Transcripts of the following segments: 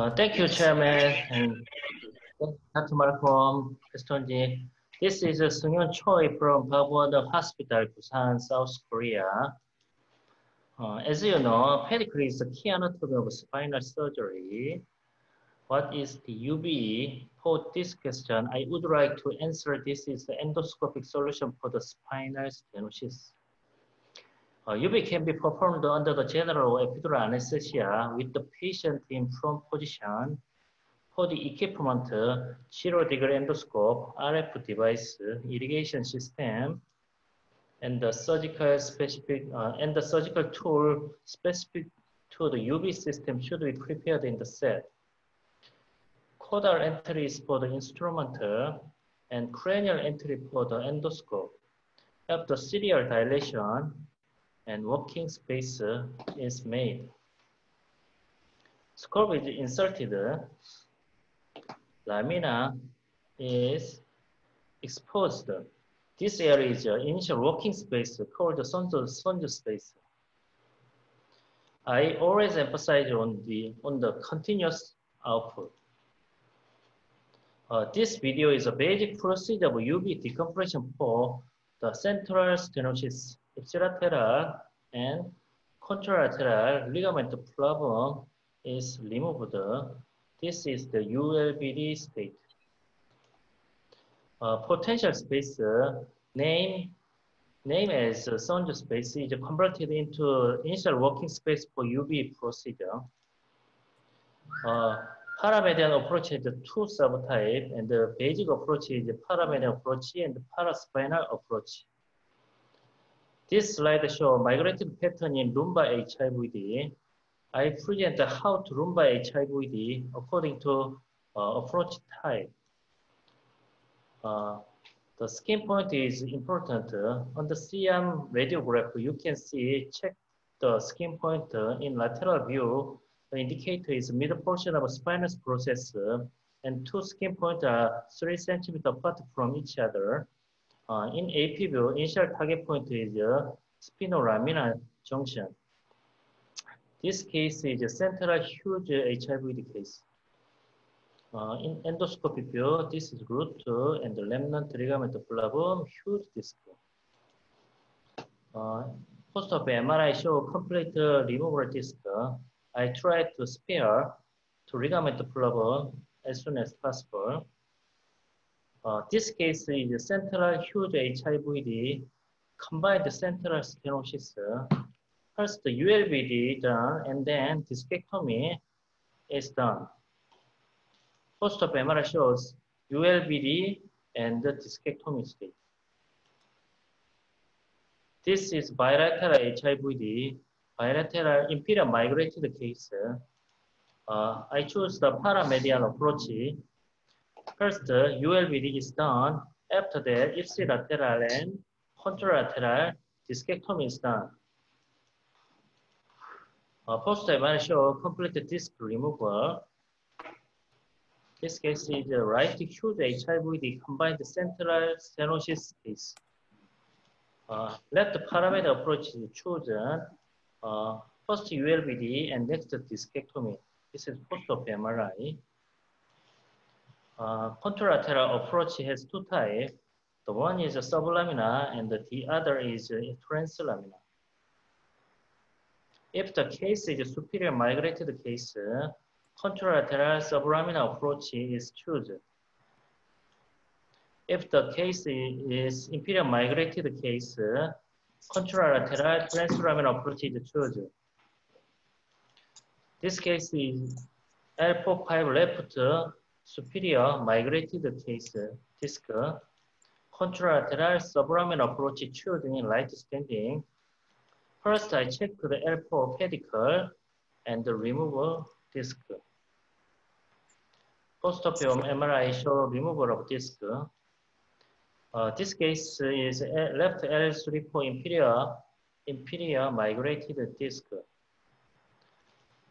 Uh, thank you, Chairman and Dr. Malcolm Pestonji. This is Seungyeon Choi from Bhavwad Hospital, Busan, South Korea. Uh, as you know, pedicle is the key anatomy of spinal surgery. What is the UBE? For this question, I would like to answer this is the endoscopic solution for the spinal stenosis. Uh, UBE can be performed under the general epidural anesthesia with the patient in prone position. For the equipment, zero degree endoscope, RF device, irrigation system, and the surgical specific uh, and the surgical tool specific to the UBE system should be prepared in the set. Caudal entries for the instrument and cranial entry for the endoscope. After serial dilation, and working space is made. Scope is inserted. Lamina is exposed. This area is the initial working space called the sonde space. I always emphasize on the on the continuous output. Uh, this video is a basic procedure of UBE decompression for the central stenosis ipsilateral and contralateral ligament problem is removed. This is the ULBD state. Uh, potential space name name as uh, Sonde space is converted into initial working space for UBE procedure. Uh, paramedian approach has two subtypes, and the basic approach is paramedian approach and paraspinal approach. This slide shows migrating pattern in lumbar HIVD. I present how to lumbar HIVD according to uh, approach type. Uh, the skin point is important. On the C-arm radiograph, you can see check the skin point in lateral view. The indicator is middle portion of a spinous process and two skin points are three centimeter apart from each other. Uh, in AP view, initial target point is uh, spinolamina junction. This case is a central huge HIVD case. Uh, in endoscopy view, this is root and the remnant ligament flavum, huge disc. Uh, post of MRI show complete uh, removal disc. I try to spare to ligament flavum as soon as possible. Uh, this case is central huge HIVD combined central stenosis. First, the ULBD done and then discectomy is done. Post of MRI shows ULBD and the discectomy state. This is bilateral HIVD, bilateral inferior migrated case. Uh, I choose the paramedial approach First, ULBD is done. After that, ipsilateral and contralateral discectomy is done. Uh, post MRI show complete disc removal. This case is the right huge HIVD combined central stenosis case. Uh, left pyramid approach is chosen. Uh, first ULBD and next discectomy. This is post of MRI. Uh, contralateral approach has two types. The one is a sublamina and the other is translamina. If the case is a superior migrated case, contralateral sublamina approach is chosen. If the case is inferior migrated case, contralateral translamina approach is chosen. This case is L45 left superior migrated case disc, contralateral sublamina approach chosen in right standing. First, I check the L4 pedicle and remove disc. Post-op MRI show removal of disc. Uh, this case is left L3 for inferior, inferior migrated disc.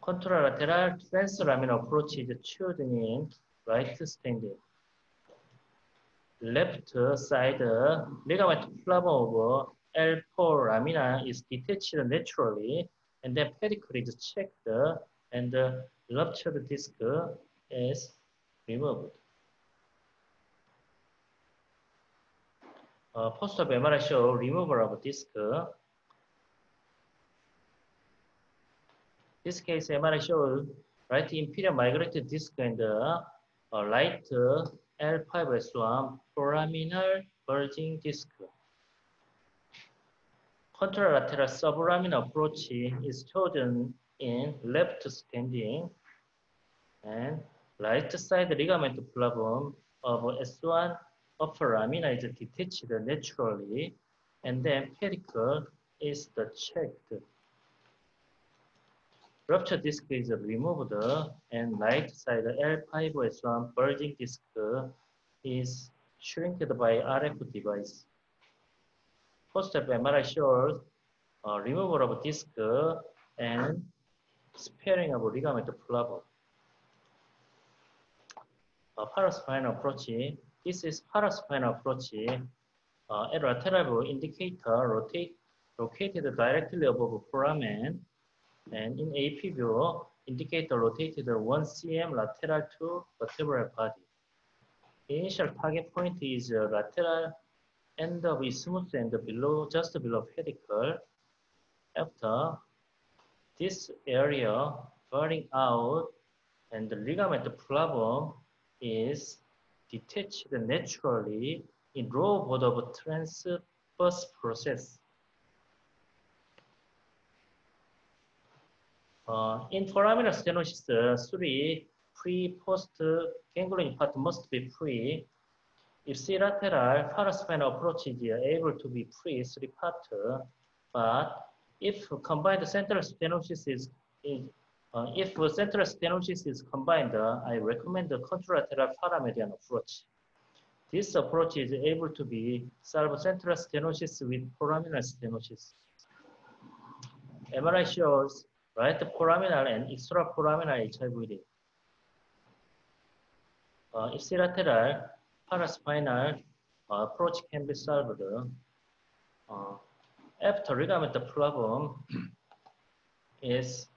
Contralateral translaminar approach is chosen in right standing. Left side ligament flavum of L4 lamina is detached naturally, and then pedicle is checked, and the ruptured disc is removed. Uh, post-op MRI show removal of disc. This case MRI shows right inferior migrated disc and uh, right L5S1 foraminal bulging disc. Contralateral sublaminar approach is chosen in left standing and right side ligament flavum of S1 upper is detached naturally and then pedicle is the checked. Rupture disc is removed and right side L5S1 bulging disc is shrinked by RF device. Post-op MRI shows uh, removal of disc and sparing of ligament flavum. Uh, paraspinal approach. This is paraspinal approach. Uh, a lateral indicator rotate, located directly above foramen and in AP view, indicator rotated 1 cm lateral to vertebral body. Initial target point is uh, lateral end of isthmus and below, just below pedicle. After this area burning out and the ligament flavum is detached naturally in mode of transverse process. Uh, in foraminal stenosis, uh, three pre-post ganglion part must be free. If C lateral paraspinal approach is able to be free, three part, but if combined central stenosis is, is uh, if central stenosis is combined, uh, I recommend the contralateral paramedian approach. This approach is able to be solve central stenosis with foraminal stenosis. MRI shows right foraminal and extraforaminal HIVD. Uh, ipsilateral paraspinal uh, approach can be solved uh, after ligament problem is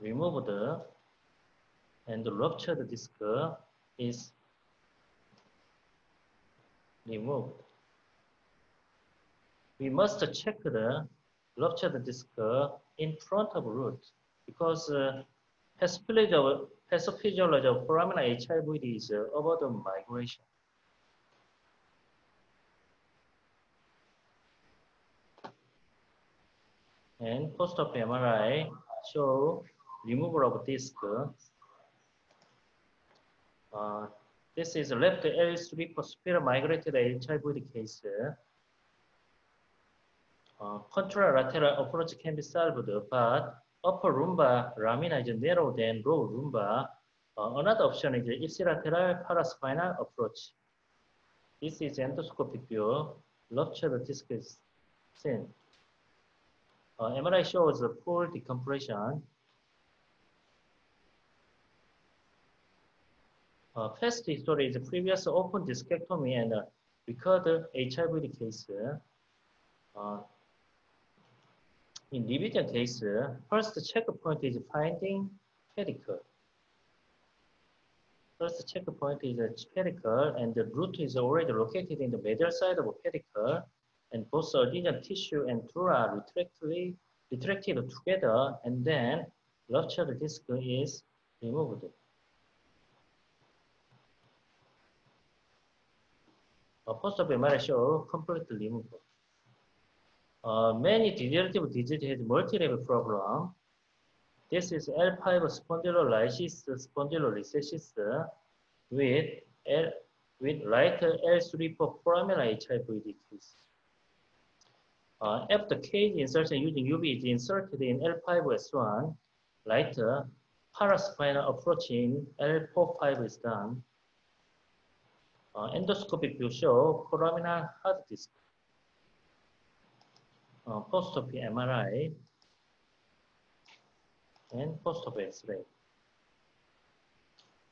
removed and the ruptured disc is removed. We must check the ruptured disc in front of root because uh, pathophysiology of foraminal HIVD is uh, about the migration. And post-op MRI show removal of disc. Uh, this is left L3 posterior migrated HIVD case. Uh, contralateral approach can be solved, but upper lumbar lamina is narrow than lower lumbar. Uh, another option is ipsilateral paraspinal approach. This is endoscopic view. Ruptured disc is seen. Uh, MRI shows full decompression. Past history is previous open discectomy and uh, recurred HIV case. Uh, in division case, first checkpoint is finding pedicle. First checkpoint is a pedicle and the root is already located in the medial side of a pedicle and both adjacent tissue and dura are retracted, retracted together and then ruptured disc is removed. A post-op MRI show complete removal. Uh, many degenerative disease has multi-level problem. This is L5 spondylolysis spondylolisthesis with L with right L3 for foraminal HIV case. Uh, after cage insertion using UBE is inserted in L5S1, right paraspinal approach in L45 is done. Uh, endoscopic view show foraminal hard disk uh, post-op MRI. and post-op X-ray.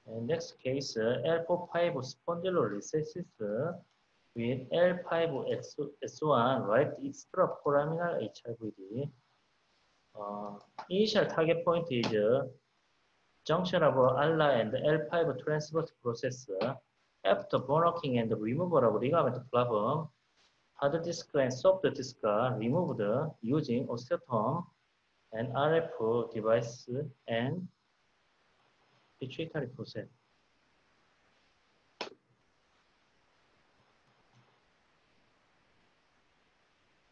And next case, uh, L45 spondylolisthesis with L5S1 right extraforaminal HIVD. Uh, initial target point is uh, junction of ALA and L5 transverse process after blocking and removal of ligament flavum. Hard disk and soft disk are removed using osteotome and RF device and pituitary process.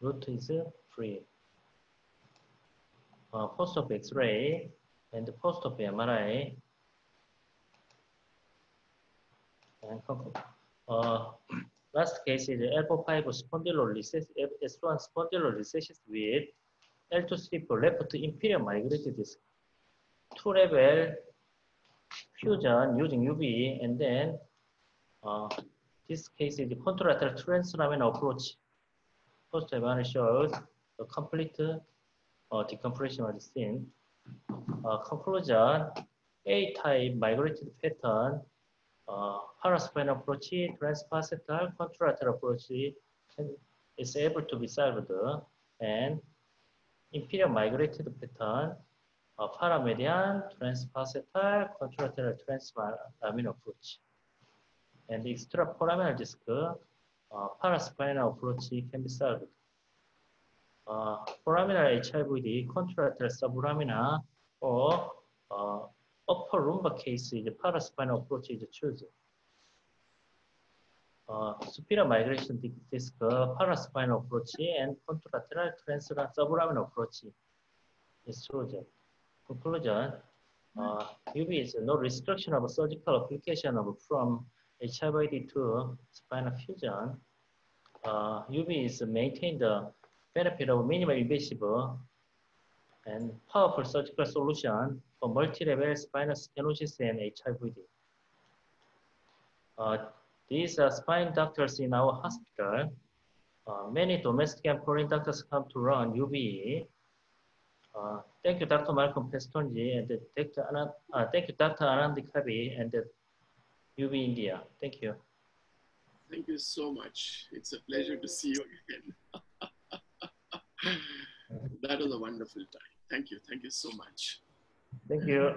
root is free. Uh, post-op X-ray and post-op MRI. Uh, last case is L5 spondylolisthesis, S1 spondylolisthesis with L2 for left inferior migrated disc. Two level fusion using UV and then uh, this case is the contralateral translaminar approach First one shows the complete uh, decompression was seen. Uh, conclusion, A-type migrated pattern, uh, paraspinal approach, transfacetal contralateral approach is able to be solved and inferior migrated pattern, uh, paramedian, transfacetal, contralateral translamina approach. And extraforaminal disc uh, paraspinal approach can be solved. Uh, HIVD, contralateral sublamina, or uh, upper lumbar case the paraspinal approach is chosen. Uh, superior migration disc, paraspinal approach, and contralateral transverse sublaminar approach is chosen. Conclusion, uh, UBE is no restriction of surgical application of from HIV to spinal fusion, uh, UBE is maintain the benefit of minimal invasive and powerful surgical solution for multi-level spinal stenosis and HIVD. Uh, these are spine doctors in our hospital. Uh, many domestic and foreign doctors come to run UBE. Uh, thank you, Dr. Malcolm Pestonji, and Dr. Anand, uh, thank you, Dr. Anand and UBE India. Thank you. Thank you so much. It's a pleasure to see you again. that was a wonderful time. Thank you. Thank you so much. Thank you.